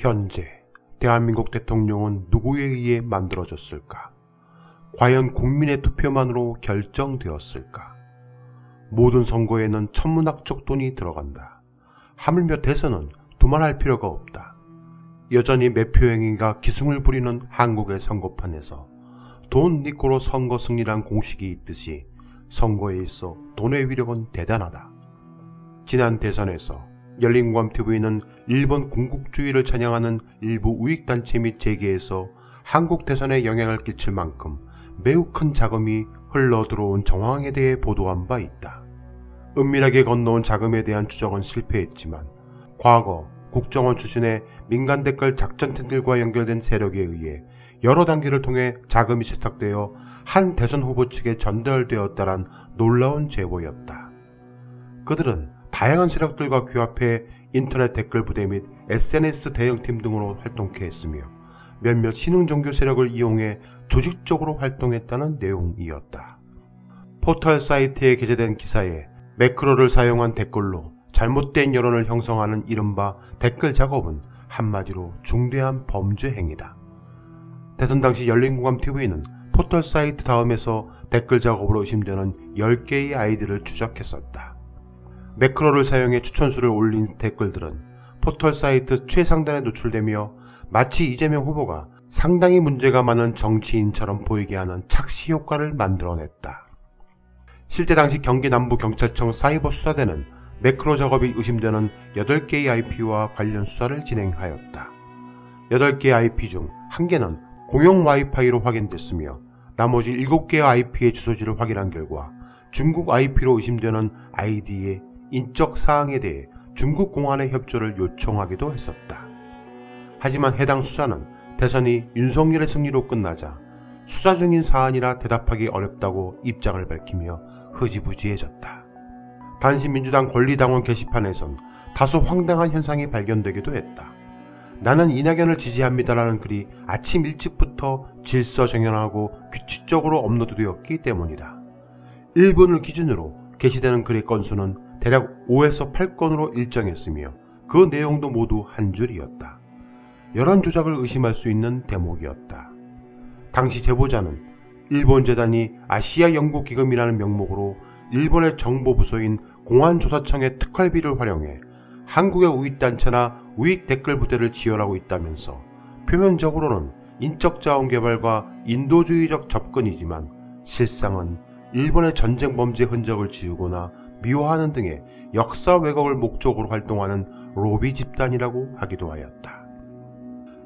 현재 대한민국 대통령은 누구에 의해 만들어졌을까? 과연 국민의 투표만으로 결정되었을까? 모든 선거에는 천문학적 돈이 들어간다. 하물며 대선은 두말할 필요가 없다. 여전히 매표 행위가 기승을 부리는 한국의 선거판에서 돈 니꼬로 선거 승리란 공식이 있듯이 선거에 있어 돈의 위력은 대단하다. 지난 대선에서 열린공감TV는 일본 군국주의를 찬양하는 일부 우익단체 및 재계에서 한국 대선에 영향을 끼칠 만큼 매우 큰 자금이 흘러 들어온 정황에 대해 보도한 바 있다. 은밀하게 건너온 자금에 대한 추적은 실패했지만 과거 국정원 출신의 민간 댓글 작전팀들과 연결된 세력에 의해 여러 단계를 통해 자금이 세탁되어 한 대선 후보 측에 전달되었다란 놀라운 제보였다. 그들은 다양한 세력들과 규합해 인터넷 댓글 부대 및 SNS 대응팀 등으로 활동케 했으며 몇몇 신흥 종교 세력을 이용해 조직적으로 활동했다는 내용이었다. 포털 사이트에 게재된 기사에 매크로를 사용한 댓글로 잘못된 여론을 형성하는 이른바 댓글 작업은 한마디로 중대한 범죄 행위다. 대선 당시 열린공감TV는 포털 사이트 다음에서 댓글 작업으로 의심되는 10개의 아이디를 추적했었다. 매크로를 사용해 추천수를 올린 댓글들은 포털 사이트 최상단에 노출되며 마치 이재명 후보가 상당히 문제가 많은 정치인처럼 보이게 하는 착시 효과를 만들어냈다. 실제 당시 경기 남부 경찰청 사이버 수사대는 매크로 작업이 의심되는 8개의 IP와 관련 수사를 진행하였다. 8개의 IP 중 1개는 공용 와이파이로 확인됐으며 나머지 7개의 IP의 주소지를 확인한 결과 중국 IP로 의심되는 아이디의 인적 사항에 대해 중국 공안의 협조를 요청하기도 했었다. 하지만 해당 수사는 대선이 윤석열의 승리로 끝나자 수사 중인 사안이라 대답하기 어렵다고 입장을 밝히며 흐지부지해졌다. 단시 민주당 권리당원 게시판에선 다소 황당한 현상이 발견되기도 했다. 나는 이낙연을 지지합니다라는 글이 아침 일찍부터 질서정연하고 규칙적으로 업로드되었기 때문이다. 1분을 기준으로 게시되는 글의 건수는 대략 5에서 8건으로 일정했으며 그 내용도 모두 한 줄이었다. 여론 조작을 의심할 수 있는 대목이었다. 당시 제보자는 일본 재단이 아시아 연구 기금이라는 명목으로 일본의 정보 부서인 공안조사청의 특활비를 활용해 한국의 우익단체나 우익 댓글 부대를 지원하고 있다면서 표면적으로는 인적자원 개발과 인도주의적 접근이지만 실상은 일본의 전쟁 범죄 흔적을 지우거나 미화하는 등의 역사 왜곡을 목적으로 활동하는 로비 집단이라고 하기도 하였다.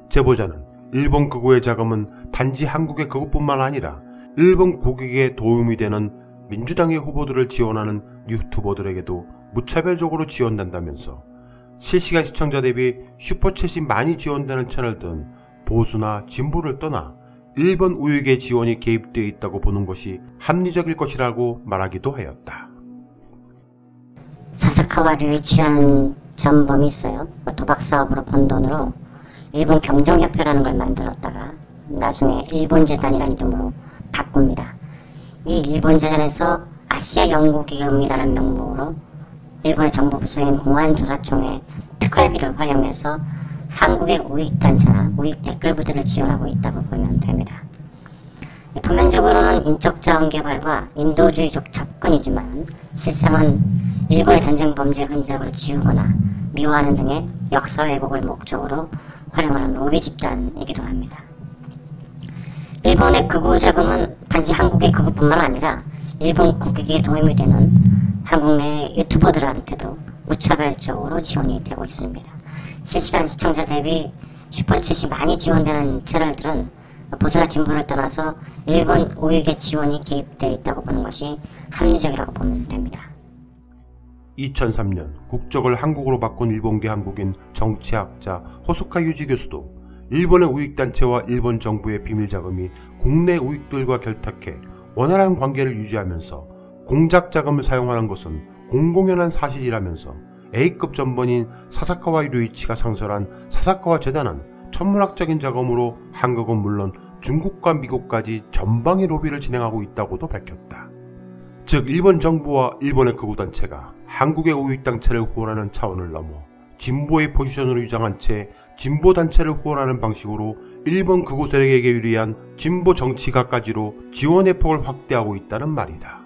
제보자는 일본 극우의 자금은 단지 한국의 극우뿐만 아니라 일본 국익에 도움이 되는 민주당의 후보들을 지원하는 유튜버들에게도 무차별적으로 지원된다면서 실시간 시청자 대비 슈퍼챗이 많이 지원되는 채널들은 보수나 진보를 떠나 일본 우익의 지원이 개입되어 있다고 보는 것이 합리적일 것이라고 말하기도 하였다. 사사카와 류이치라는 전범이 있어요. 뭐 도박 사업으로 번 돈으로 일본 경정협회라는 걸 만들었다가 나중에 일본재단이라는 이름으로 바꿉니다. 이 일본재단에서 아시아 연구기금이라는 명목으로 일본의 정부 부서인 공안조사청의 특활비를 활용해서 한국의 우익 단체나 우익 댓글 부대를 지원하고 있다고 보면 됩니다. 표면적으로는 인적 자원 개발과 인도주의적 접근이지만 실상은 일본의 전쟁 범죄 흔적을 지우거나 미화하는 등의 역사 왜곡을 목적으로 활용하는 로비 집단이기도 합니다. 일본의 극우 자금은 단지 한국의 극우뿐만 아니라 일본 국익에 도움이 되는 한국 내 유튜버들한테도 무차별적으로 지원이 되고 있습니다. 실시간 시청자 대비 슈퍼챗이 많이 지원되는 채널들은 보수나 진보를 떠나서 일본 우익의 지원이 개입되어 있다고 보는 것이 합리적이라고 보면 됩니다. 2003년 국적을 한국으로 바꾼 일본계 한국인 정치학자 호소카 유지 교수도 일본의 우익단체와 일본 정부의 비밀 자금이 국내 우익들과 결탁해 원활한 관계를 유지하면서 공작 자금을 사용하는 것은 공공연한 사실이라면서 A급 전번인 사사카와 류이치가 상설한 사사카와 재단은 천문학적인 자금으로 한국은 물론 중국과 미국까지 전방의 로비를 진행하고 있다고도 밝혔다. 즉 일본 정부와 일본의 극우단체가 한국의 우익 단체를 후원하는 차원을 넘어 진보의 포지션으로 유장한 채 진보 단체를 후원하는 방식으로 일본 극우 세력에게 유리한 진보 정치가까지로 지원의 폭을 확대하고 있다는 말이다.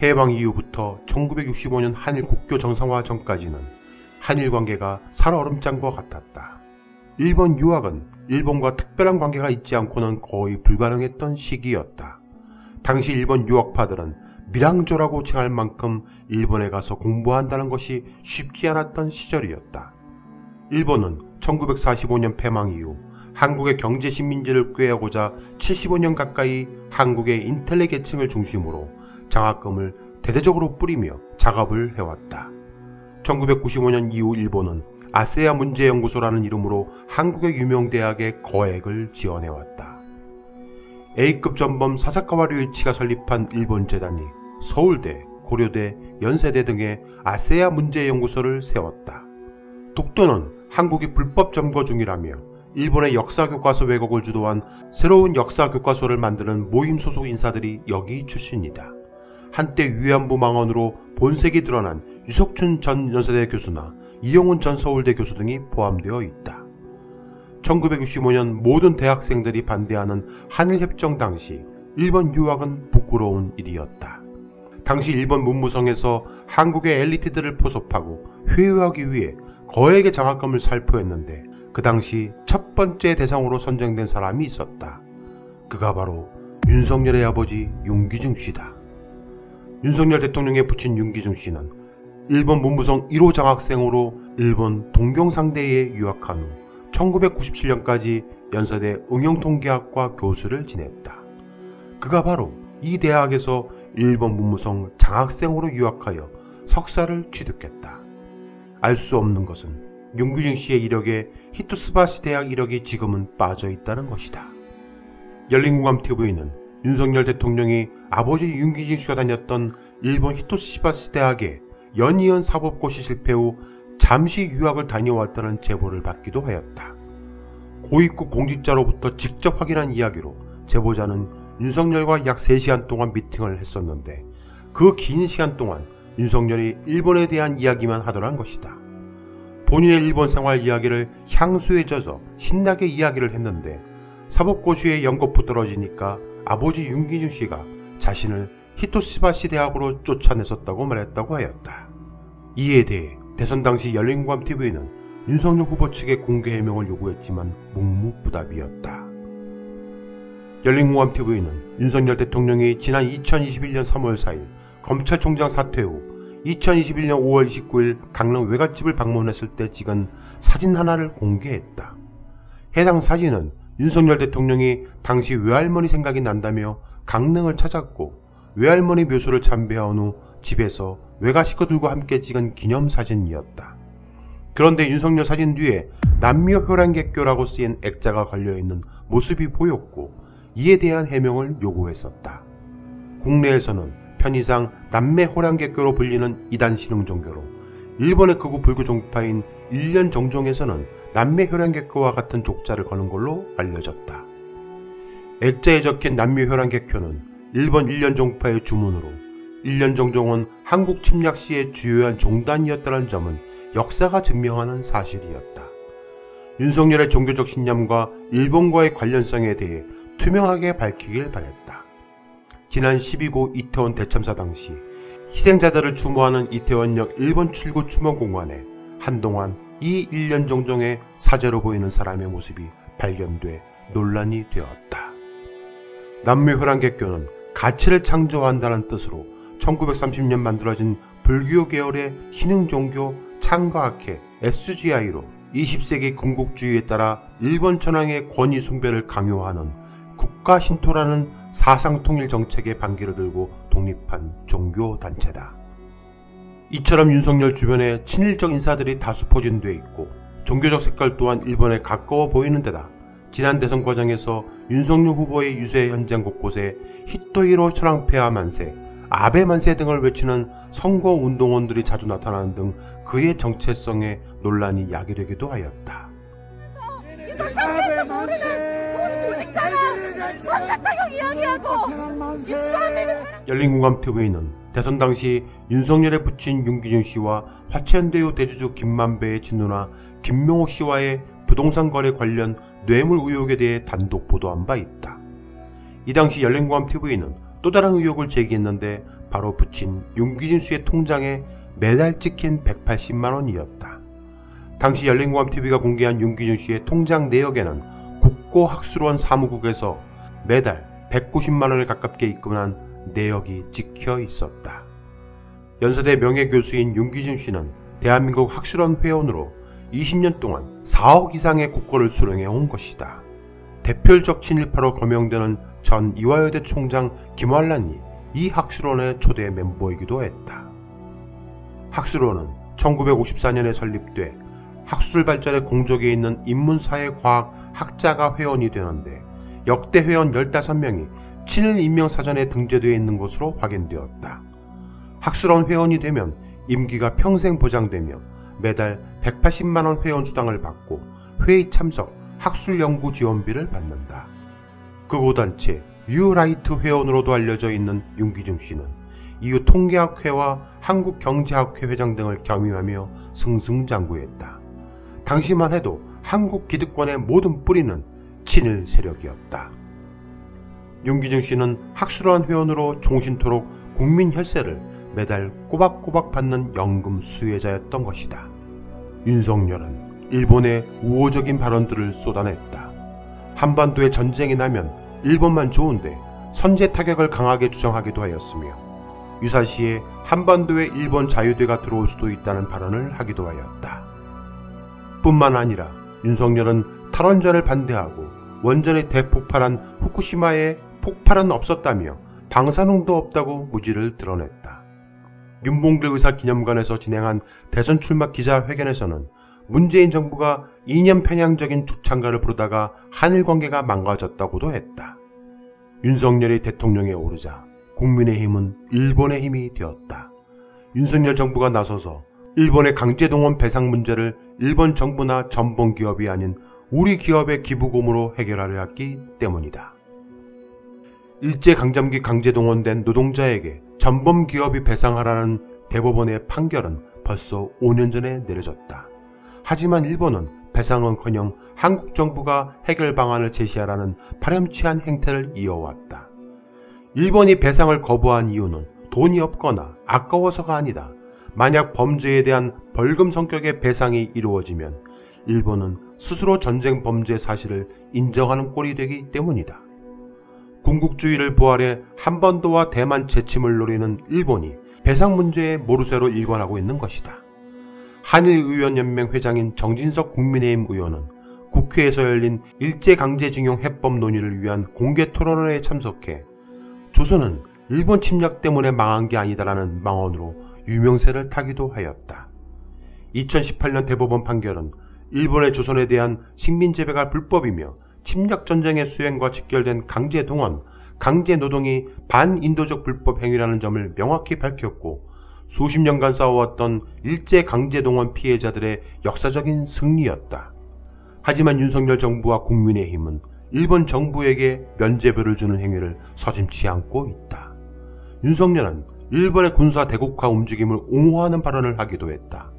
해방 이후부터 1965년 한일 국교 정상화 전까지는 한일 관계가 살얼음장과 같았다. 일본 유학은 일본과 특별한 관계가 있지 않고는 거의 불가능했던 시기였다. 당시 일본 유학파들은 미랑조라고 칭할 만큼 일본에 가서 공부한다는 것이 쉽지 않았던 시절이었다. 일본은 1945년 패망 이후 한국의 경제 식민지를 꾀하고자 75년 가까이 한국의 인텔리 계층을 중심으로 장학금을 대대적으로 뿌리며 작업을 해왔다. 1995년 이후 일본은 아세아 문제연구소라는 이름으로 한국의 유명 대학에 거액을 지원해왔다. A급 전범 사사카와 류이치가 설립한 일본 재단이 서울대, 고려대, 연세대 등의 아세아 문제연구소를 세웠다. 독도는 한국이 불법 점거 중이라며 일본의 역사 교과서 왜곡을 주도한 새로운 역사 교과서를 만드는 모임 소속 인사들이 여기 출신이다. 한때 위안부 망언으로 본색이 드러난 유석춘 전 연세대 교수나 이용훈 전 서울대 교수 등이 포함되어 있다. 1965년 모든 대학생들이 반대하는 한일협정 당시 일본 유학은 부끄러운 일이었다. 당시 일본 문무성에서 한국의 엘리트들을 포섭하고 회유하기 위해 거액의 장학금을 살포했는데 그 당시 첫 번째 대상으로 선정된 사람이 있었다. 그가 바로 윤석열의 아버지 윤기중 씨다. 윤석열 대통령의 부친 윤기중 씨는 일본 문무성 1호 장학생으로 일본 동경상대에 유학한 후 1997년까지 연세대 응용통계학과 교수를 지냈다. 그가 바로 이 대학에서 일본 문무성 장학생으로 유학하여 석사를 취득했다. 알 수 없는 것은 윤규중 씨의 이력에 히토스바시 대학 이력이 지금은 빠져 있다는 것이다. 열린공감TV는 윤석열 대통령이 아버지 윤기중 씨가 다녔던 일본 히토시바시 대학에 연이은 사법고시 실패 후 잠시 유학을 다녀왔다는 제보를 받기도 하였다. 고위급 공직자로부터 직접 확인한 이야기로 제보자는 윤석열과 약 3시간 동안 미팅을 했었는데 그 긴 시간 동안 윤석열이 일본에 대한 이야기만 하더란 것이다. 본인의 일본 생활 이야기를 향수에 젖어 신나게 이야기를 했는데 사법고시에 연거푸 떨어지니까 아버지 윤기준 씨가 자신을 히토시바시 대학으로 쫓아냈었다고 말했다고 하였다. 이에 대해 대선 당시 열린광TV는 윤석열 후보 측의 공개 해명을 요구했지만 묵묵부답이었다. 열린공감TV는 윤석열 대통령이 지난 2021년 3월 4일 검찰총장 사퇴 후 2021년 5월 29일 강릉 외갓집을 방문했을 때 찍은 사진 하나를 공개했다. 해당 사진은 윤석열 대통령이 당시 외할머니 생각이 난다며 강릉을 찾았고 외할머니 묘소를 참배한 후 집에서 외가 식구들과 함께 찍은 기념사진이었다. 그런데 윤석열 사진 뒤에 남녀 혈안개교라고 쓰인 액자가 걸려있는 모습이 보였고 이에 대한 해명을 요구했었다. 국내에서는 편의상 남매 호랑개교로 불리는 이단 신흥 종교로 일본의 극우 불교 종파인 일년 정종에서는 남매 혈안개교와 같은 족자를 거는 걸로 알려졌다. 액자에 적힌 남묘 혈안개교는 일본 일년 종파의 주문으로 일년 정종은 한국 침략 시의 주요한 종단이었다는 점은 역사가 증명하는 사실이었다. 윤석열의 종교적 신념과 일본과의 관련성에 대해 투명하게 밝히길 바랬다. 지난 12구 이태원 대참사 당시 희생자들을 추모하는 이태원역 일본 출구 추모공원에 한동안 이 1년 정종의 사제로 보이는 사람의 모습이 발견돼 논란이 되었다. 남묘 혈안개교는 가치를 창조한다는 뜻으로 1930년 만들어진 불교 계열의 신흥 종교 창가학회 SGI로 20세기 군국주의에 따라 일본 천황의 권위 숭배를 강요하는 국가 신토라는 사상 통일 정책의 반기를 들고 독립한 종교 단체다. 이처럼 윤석열 주변에 친일적 인사들이 다수 포진돼 있고 종교적 색깔 또한 일본에 가까워 보이는 데다 지난 대선 과정에서 윤석열 후보의 유세 현장 곳곳에 히토히로 천황폐하 만세, 아베 만세 등을 외치는 선거 운동원들이 자주 나타나는 등 그의 정체성에 논란이 야기되기도 하였다. 열린공감TV는 대선 당시 윤석열에 붙인 윤기준 씨와 화천대유 대주주 김만배의 친누나 김명호 씨와의 부동산 거래 관련 뇌물 의혹에 대해 단독 보도한 바 있다. 이 당시 열린공감TV는 또 다른 의혹을 제기했는데 바로 붙인 윤기준 씨의 통장에 매달 찍힌 180만 원이었다. 당시 열린공감TV가 공개한 윤기준 씨의 통장 내역에는 국고학술원 사무국에서 매달 190만 원에 가깝게 입금한 내역이 찍혀 있었다. 연세대 명예교수인 윤기준 씨는 대한민국 학술원 회원으로 20년 동안 4억 이상의 국고를 수령해 온 것이다. 대표적 친일파로 거명되는 전 이화여대 총장 김환란이 이 학술원의 초대 멤버이기도 했다. 학술원은 1954년에 설립돼 학술 발전의 공적에 있는 인문사회과학 학자가 회원이 되는데 역대 회원 15명이 친일 임명사전에 등재되어 있는 것으로 확인되었다. 학술원 회원이 되면 임기가 평생 보장되며 매달 180만원 회원 수당을 받고 회의 참석, 학술 연구 지원비를 받는다. 극우단체 유라이트 회원으로도 알려져 있는 윤기중 씨는 이후 통계학회와 한국경제학회 회장 등을 겸임하며 승승장구했다. 당시만 해도 한국 기득권의 모든 뿌리는 친일 세력이었다. 윤기중 씨는 학술원 회원으로 종신토록 국민 혈세를 매달 꼬박꼬박 받는 연금 수혜자였던 것이다. 윤석열은 일본의 우호적인 발언들을 쏟아냈다. 한반도에 전쟁이 나면 일본만 좋은데 선제 타격을 강하게 주장하기도 하였으며 유사시에 한반도에 일본 자유대가 들어올 수도 있다는 발언을 하기도 하였다. 뿐만 아니라 윤석열은 탈원전을 반대하고 원전이 대폭발한 후쿠시마에 폭발은 없었다며 방사능도 없다고 무지를 드러냈다. 윤봉길 의사 기념관에서 진행한 대선 출마 기자회견에서는 문재인 정부가 이념 편향적인 죽창가를 부르다가 한일 관계가 망가졌다고도 했다. 윤석열이 대통령에 오르자 국민의힘은 일본의 힘이 되었다. 윤석열 정부가 나서서 일본의 강제동원 배상 문제를 일본 정부나 전범 기업이 아닌 우리 기업의 기부금으로 해결하려 했기 때문이다. 일제 강점기 강제동원된 노동자에게 전범 기업이 배상하라는 대법원의 판결은 벌써 5년 전에 내려졌다. 하지만 일본은 배상은커녕 한국 정부가 해결 방안을 제시하라는 파렴치한 행태를 이어왔다. 일본이 배상을 거부한 이유는 돈이 없거나 아까워서가 아니다. 만약 범죄에 대한 벌금 성격의 배상이 이루어지면 일본은 스스로 전쟁 범죄 사실을 인정하는 꼴이 되기 때문이다. 군국주의를 부활해 한반도와 대만 재침을 노리는 일본이 배상 문제에 모르쇠로 일관하고 있는 것이다. 한일의원연맹 회장인 정진석 국민의힘 의원은 국회에서 열린 일제강제징용 해법 논의를 위한 공개 토론회에 참석해 조선은 일본 침략 때문에 망한 게 아니다라는 망언으로 유명세를 타기도 하였다. 2018년 대법원 판결은 일본의 조선에 대한 식민재배가 불법이며 침략전쟁의 수행과 직결된 강제동원, 강제노동이 반인도적 불법 행위라는 점을 명확히 밝혔고 수십 년간 싸워왔던 일제강제동원 피해자들의 역사적인 승리였다. 하지만 윤석열 정부와 국민의힘은 일본 정부에게 면죄부를 주는 행위를 서슴치 않고 있다. 윤석열은 일본의 군사 대국화 움직임을 옹호하는 발언을 하기도 했다.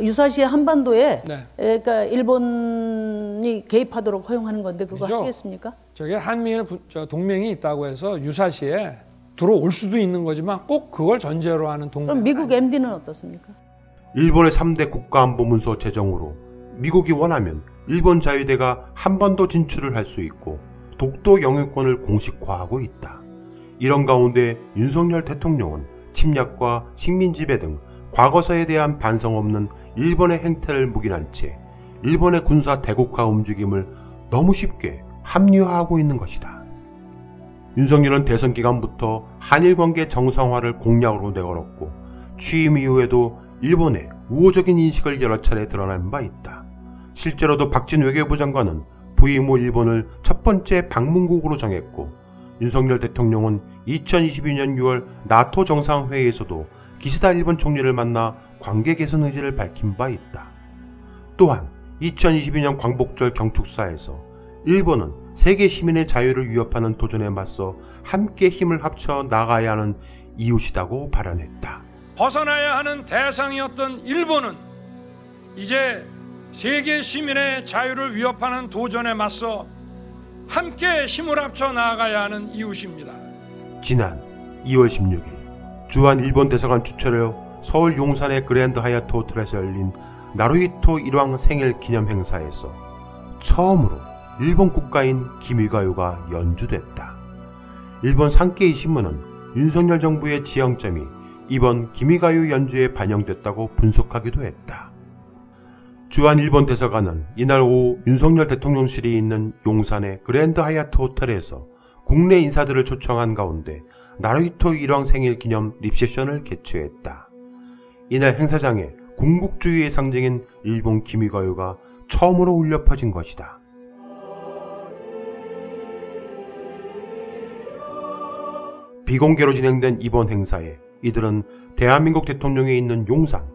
유사시에 한반도에 네. 에, 그러니까 일본이 개입하도록 허용하는 건데 그거 그죠? 하시겠습니까? 저게 한미일 동맹이 있다고 해서 유사시에 들어올 수도 있는 거지만 꼭 그걸 전제로 하는 동맹. 그럼 미국 MD는 어떻습니까? 일본의 3대 국가안보문서 제정으로 미국이 원하면 일본 자유대가 한반도 진출을 할 수 있고 독도 영유권을 공식화하고 있다. 이런 가운데 윤석열 대통령은 침략과 식민지배 등 과거사에 대한 반성 없는 일본의 행태를 묵인한 채 일본의 군사 대국화 움직임을 너무 쉽게 합리화하고 있는 것이다. 윤석열은 대선 기간부터 한일 관계 정상화를 공약으로 내걸었고 취임 이후에도 일본의 우호적인 인식을 여러 차례 드러낸 바 있다. 실제로도 박진 외교부 장관은 부임 후 일본을 첫 번째 방문국으로 정했고 윤석열 대통령은 2022년 6월 나토 정상회의에서도 기시다 일본 총리를 만나 관계 개선 의지를 밝힌 바 있다. 또한 2022년 광복절 경축사에서 일본은 세계 시민의 자유를 위협하는 도전에 맞서 함께 힘을 합쳐 나가야 하는 이웃이라고 발언했다. 벗어나야 하는 대상이었던 일본은 이제 세계 시민의 자유를 위협하는 도전에 맞서 함께 힘을 합쳐 나아가야 하는 이웃입니다. 지난 2월 16일 주한 일본 대사관 주최로 서울 용산의 그랜드 하얏트 호텔에서 열린 나루히토 일왕 생일 기념 행사에서 처음으로 일본 국가인 기미가요가 연주됐다. 일본 산케이 신문은 윤석열 정부의 지향점이 이번 기미가요 연주에 반영됐다고 분석하기도 했다. 주한 일본 대사관은 이날 오후 윤석열 대통령실이 있는 용산의 그랜드 하얏트 호텔에서 국내 인사들을 초청한 가운데 나루히토 일왕 생일 기념 립세션을 개최했다. 이날 행사장에 군국주의의 상징인 일본 기미가요가 처음으로 울려 퍼진 것이다. 비공개로 진행된 이번 행사에 이들은 대한민국 대통령이 있는 용산,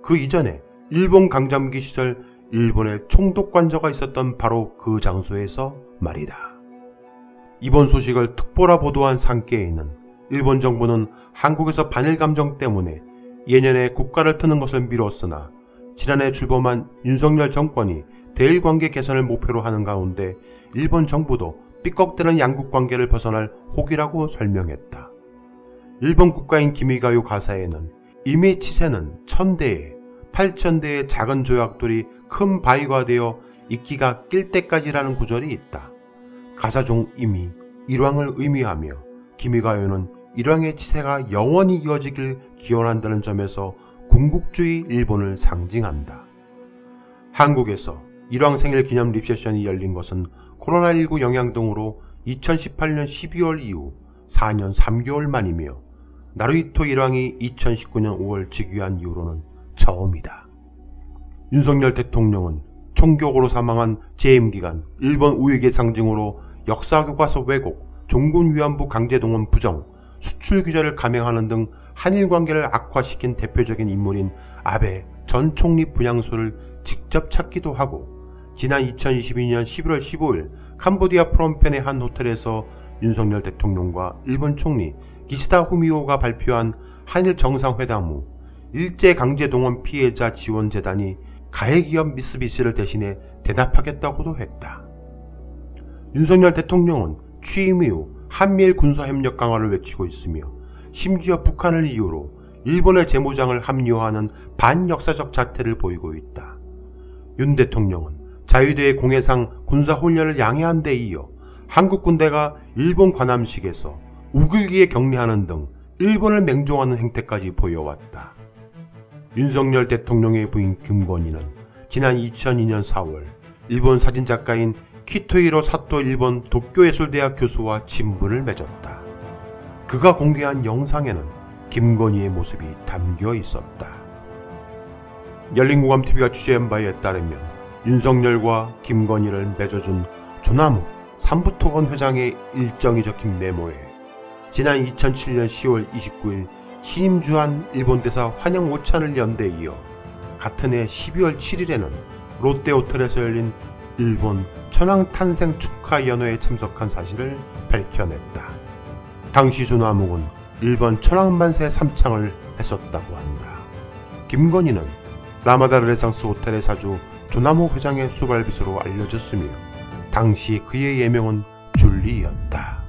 그 이전에 일본 강점기 시절 일본의 총독 관저가 있었던 바로 그 장소에서 말이다. 이번 소식을 특보라 보도한 산케에는 일본 정부는 한국에서 반일 감정 때문에 예년에 국가를 트는 것을 미뤘으나 지난해 출범한 윤석열 정권이 대일 관계 개선을 목표로 하는 가운데 일본 정부도 삐걱대는 양국 관계를 벗어날 혹이라고 설명했다. 일본 국가인 기미가요 가사에는 이미 치세는 천대에 8천대의 작은 조약돌이 큰 바위가 되어 이끼가 낄 때까지라는 구절이 있다. 가사 중 이미 일왕을 의미하며 기미가요는 일왕의 치세가 영원히 이어지길 기원한다는 점에서 군국주의 일본을 상징한다. 한국에서 일왕 생일 기념 립세션이 열린 것은 코로나19 영향 등으로 2018년 12월 이후 4년 3개월 만이며 나루히토 일왕이 2019년 5월 즉위한 이후로는 처음이다. 윤석열 대통령은 총격으로 사망한 재임 기간 일본 우익의 상징으로 역사 교과서 왜곡, 종군 위안부 강제 동원 부정, 수출 규제를 감행하는 등 한일 관계를 악화시킨 대표적인 인물인 아베 전 총리 분향소를 직접 찾기도 하고 지난 2022년 11월 15일 캄보디아 프롬펜의 한 호텔에서 윤석열 대통령과 일본 총리 기시다 후미오가 발표한 한일 정상회담 후 일제강제동원 피해자 지원재단이 가해기업 미쓰비시를 대신해 대납하겠다고도 했다. 윤석열 대통령은 취임 이후 한미일 군사협력 강화를 외치고 있으며 심지어 북한을 이유로 일본의 재무장을 합리화하는 반역사적 자태를 보이고 있다. 윤 대통령은 자유대의 공해상 군사훈련을 양해한 데 이어 한국 군대가 일본 관함식에서 우글기에 격리하는 등 일본을 맹종하는 행태까지 보여왔다. 윤석열 대통령의 부인 김건희는 지난 2002년 4월 일본 사진작가인 키토히로 사토 일본 도쿄예술대학 교수와 친분을 맺었다. 그가 공개한 영상에는 김건희의 모습이 담겨 있었다. 열린국감TV가 취재한 바에 따르면 윤석열과 김건희를 맺어준 조남욱 삼부토건 회장의 일정이 적힌 메모에 지난 2007년 10월 29일 신임 주한 일본 대사 환영 오찬을 연대 이어 같은 해 12월 7일에는 롯데 호텔에서 열린 일본 천황 탄생 축하 연회에 참석한 사실을 밝혀냈다. 당시 조남욱은 일본 천황만세 삼창을 했었다고 한다. 김건희는 라마다 르네상스 호텔의 사주 조남욱 회장의 수발비서로 알려졌으며 당시 그의 예명은 줄리였다.